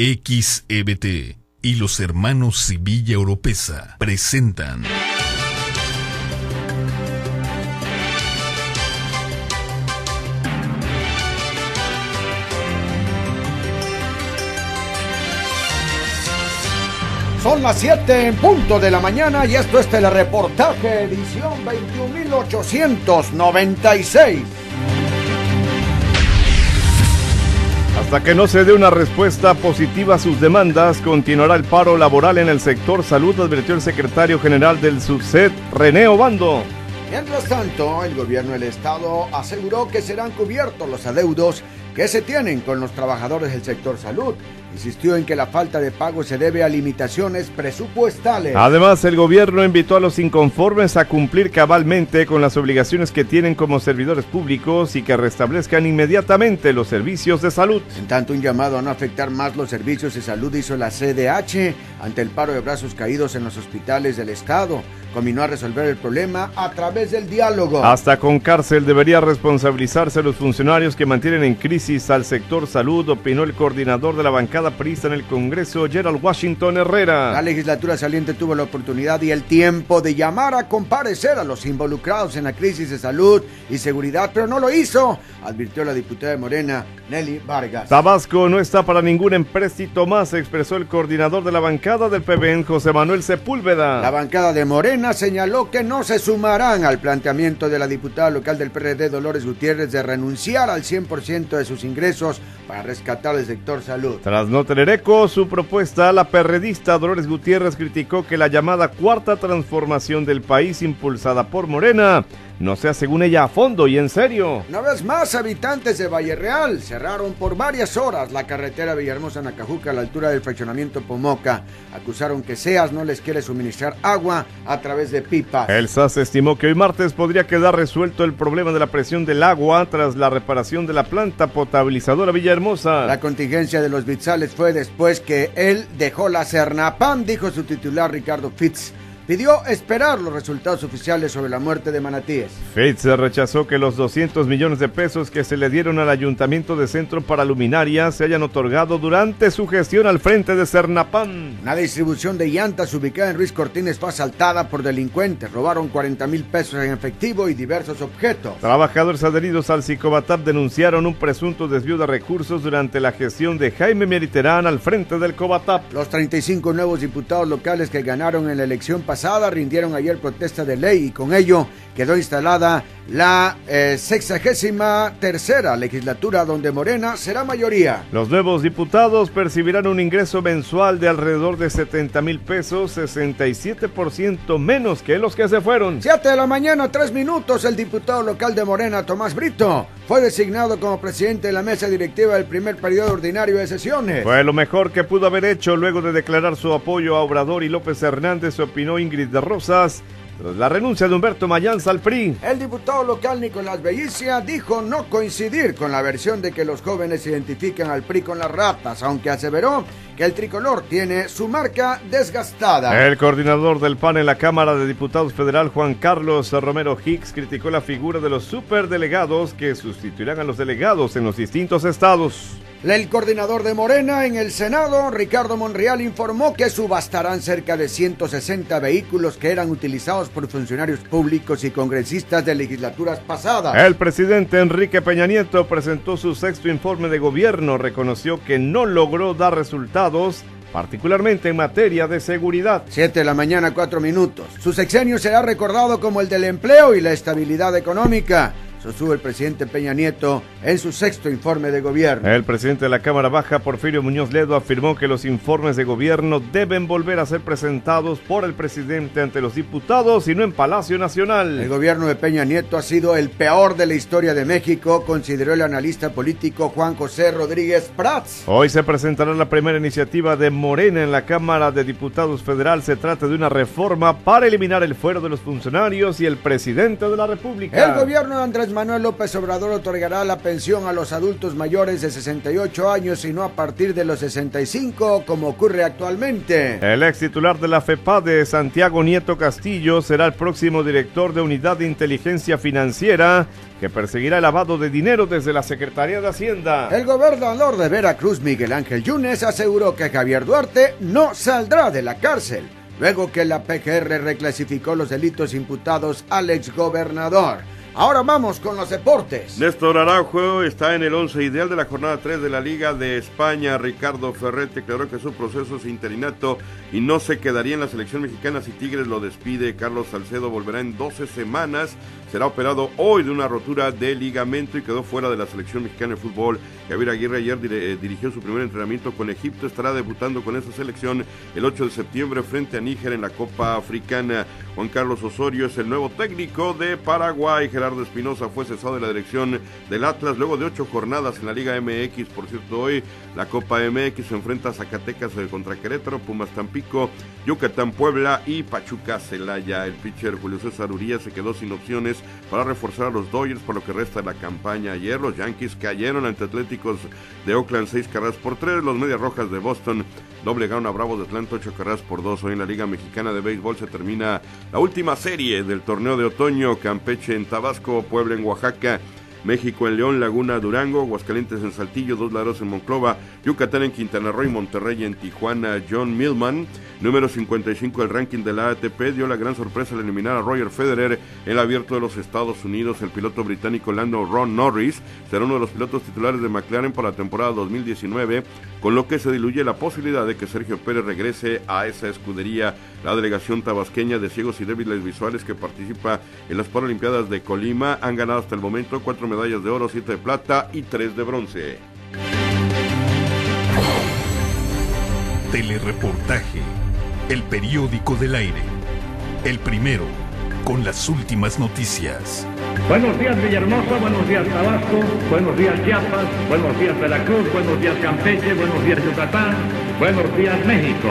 XEBT y los hermanos Sevilla Europeza presentan. Son las 7 en punto de la mañana y esto es Telereportaje, edición 21.896. Hasta que no se dé una respuesta positiva a sus demandas, continuará el paro laboral en el sector salud, advirtió el secretario general del SUSED, René Obando. Mientras tanto, el gobierno del estado aseguró que serán cubiertos los adeudos que se tienen con los trabajadores del sector salud. Insistió en que la falta de pago se debe a limitaciones presupuestales. Además, el gobierno invitó a los inconformes a cumplir cabalmente con las obligaciones que tienen como servidores públicos y que restablezcan inmediatamente los servicios de salud. En tanto, un llamado a no afectar más los servicios de salud hizo la CDH ante el paro de brazos caídos en los hospitales del Estado. Combinó a resolver el problema a través del diálogo. Hasta con cárcel debería responsabilizarse los funcionarios que mantienen en crisis al sector salud, opinó el coordinador de la bancada prista en el Congreso, Gerald Washington Herrera. La legislatura saliente tuvo la oportunidad y el tiempo de llamar a comparecer a los involucrados en la crisis de salud y seguridad, pero no lo hizo, advirtió la diputada de Morena, Nelly Vargas. Tabasco no está para ningún empréstito más, expresó el coordinador de la bancada del PBN, José Manuel Sepúlveda. La bancada de Morena señaló que no se sumarán al planteamiento de la diputada local del PRD, Dolores Gutiérrez, de renunciar al 100% de sus ingresos para rescatar el sector salud. Tras no tener eco su propuesta, la perredista Dolores Gutiérrez criticó que la llamada cuarta transformación del país impulsada por Morena no sea según ella a fondo y en serio. Una vez más, habitantes de Valle Real cerraron por varias horas la carretera Villahermosa-Nacajuca a la altura del fraccionamiento Pomoca. Acusaron que SEAS no les quiere suministrar agua a través de pipas. El SAS estimó que hoy martes podría quedar resuelto el problema de la presión del agua tras la reparación de la planta potabilizadora Villahermosa. La contingencia de los Bitzales fue después que él dejó la Cernapam, dijo su titular Ricardo Fitz pidió esperar los resultados oficiales sobre la muerte de Manatíes. Fitz rechazó que los 200 millones de pesos que se le dieron al Ayuntamiento de Centro para Luminaria se hayan otorgado durante su gestión al frente de Cernapán. Una distribución de llantas ubicada en Ruiz Cortines fue asaltada por delincuentes. Robaron 40 mil pesos en efectivo y diversos objetos. Trabajadores adheridos al Psicobatap denunciaron un presunto desvío de recursos durante la gestión de Jaime Meriterán al frente del Cobatap. Los 35 nuevos diputados locales que ganaron en la elección pasada rindieron ayer protesta de ley y con ello quedó instalada la eh, sexagésima tercera legislatura donde Morena será mayoría. Los nuevos diputados percibirán un ingreso mensual de alrededor de 70 mil pesos, 67% menos que los que se fueron. Siete de la mañana, tres minutos, el diputado local de Morena, Tomás Brito, fue designado como presidente de la mesa directiva del primer periodo ordinario de sesiones. Fue lo mejor que pudo haber hecho luego de declarar su apoyo a Obrador y López Hernández, opinó Ingrid de Rosas tras la renuncia de Humberto Mayanza al PRI. El diputado local Nicolás Bellicia dijo no coincidir con la versión de que los jóvenes identifican al PRI con las ratas, aunque aseveró que el tricolor tiene su marca desgastada. El coordinador del PAN en la Cámara de Diputados Federal, Juan Carlos Romero Hicks, criticó la figura de los superdelegados que sustituirán a los delegados en los distintos estados. El coordinador de Morena en el Senado, Ricardo Monreal, informó que subastarán cerca de 160 vehículos que eran utilizados por funcionarios públicos y congresistas de legislaturas pasadas. El presidente Enrique Peña Nieto presentó su sexto informe de gobierno, reconoció que no logró dar resultados particularmente en materia de seguridad. Siete de la mañana, cuatro minutos. Su sexenio será recordado como el del empleo y la estabilidad económica sostuvo el presidente Peña Nieto en su sexto informe de gobierno. El presidente de la Cámara Baja, Porfirio Muñoz Ledo, afirmó que los informes de gobierno deben volver a ser presentados por el presidente ante los diputados y no en Palacio Nacional. El gobierno de Peña Nieto ha sido el peor de la historia de México, consideró el analista político Juan José Rodríguez Prats. Hoy se presentará la primera iniciativa de Morena en la Cámara de Diputados Federal. Se trata de una reforma para eliminar el fuero de los funcionarios y el presidente de la República. El gobierno de Andrés Andrés Manuel López Obrador otorgará la pensión a los adultos mayores de 68 años y no a partir de los 65 como ocurre actualmente. El ex titular de la FEPADE, Santiago Nieto Castillo, será el próximo director de Unidad de Inteligencia Financiera que perseguirá el lavado de dinero desde la Secretaría de Hacienda. El gobernador de Veracruz, Miguel Ángel Yunes, aseguró que Javier Duarte no saldrá de la cárcel luego que la PGR reclasificó los delitos imputados al exgobernador. Ahora vamos con los deportes. Néstor Araujo está en el 11 ideal de la jornada 3 de la Liga de España. Ricardo Ferrete declaró que su proceso es interinato y no se quedaría en la selección mexicana si Tigres lo despide. Carlos Salcedo volverá en 12 semanas será operado hoy de una rotura de ligamento y quedó fuera de la selección mexicana de fútbol. Javier Aguirre ayer eh, dirigió su primer entrenamiento con Egipto, estará debutando con esa selección el 8 de septiembre frente a Níger en la Copa Africana. Juan Carlos Osorio es el nuevo técnico de Paraguay. Gerardo Espinosa fue cesado de la dirección del Atlas luego de ocho jornadas en la Liga MX. Por cierto, hoy la Copa MX se enfrenta a Zacatecas eh, contra Querétaro, Pumas Tampico, Yucatán Puebla y Pachuca Celaya. El pitcher Julio César Uría se quedó sin opciones para reforzar a los Dodgers por lo que resta de la campaña. Ayer los Yankees cayeron ante Atléticos de Oakland seis carreras por tres. Los Medias Rojas de Boston doblegaron a Bravos de Atlanta ocho carreras por dos. Hoy en la Liga Mexicana de Béisbol se termina la última serie del torneo de otoño. Campeche en Tabasco, Puebla en Oaxaca. México en León, Laguna, Durango, Aguascalientes en Saltillo, Dos Laros en Monclova, Yucatán en Quintana Roo y Monterrey en Tijuana. John Millman, número 55 del ranking de la ATP, dio la gran sorpresa al eliminar a Roger Federer el abierto de los Estados Unidos. El piloto británico Lando Ron Norris será uno de los pilotos titulares de McLaren para la temporada 2019, con lo que se diluye la posibilidad de que Sergio Pérez regrese a esa escudería. La delegación tabasqueña de ciegos y débiles visuales que participa en las Paralimpiadas de Colima han ganado hasta el momento cuatro medallas de oro, siete de plata y tres de bronce. Telereportaje, el periódico del aire, el primero con las últimas noticias. Buenos días Villahermosa, buenos días Tabasco, buenos días Chiapas, buenos días Veracruz, buenos días Campeche, buenos días Yucatán, buenos días México.